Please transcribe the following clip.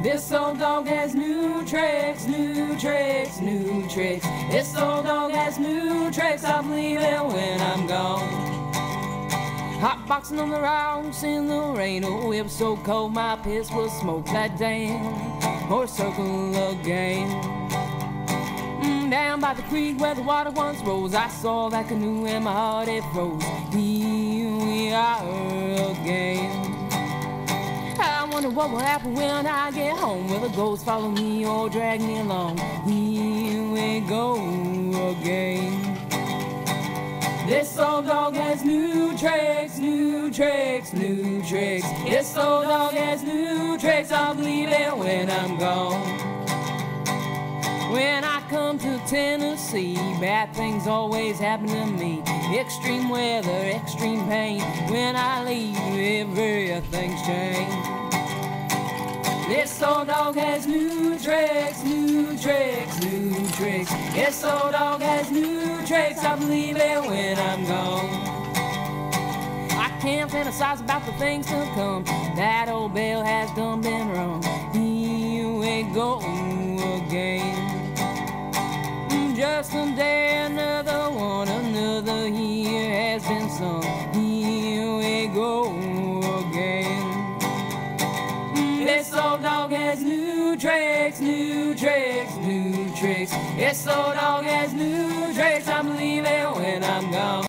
This old dog has new tricks, new tricks, new tricks. This old dog has new tricks, I believe it when I'm gone. Hot boxing on the rocks in the rain, oh it was so cold my piss was smoke that damn or circle again. Mm, down by the creek where the water once rose, I saw that canoe and my heart it froze. Here we are what will happen when I get home. Will the ghosts follow me or drag me along? Here we go again. This old dog has new tricks, new tricks, new tricks. This old dog has new tricks. I'll believe it when I'm gone. When I come to Tennessee, bad things always happen to me. Extreme weather, extreme pain. When I leave, everything's changed. This old dog has new tricks, new tricks, new tricks. This old dog has new tricks. I believe it when I'm gone. I can't fantasize about the things to come. That old bell has done been wrong. Here we go again. Just a day, another one, another year has been sung. This old dog has new tricks, new tricks, new tricks. This old dog has new tricks. I'm leaving when I'm gone.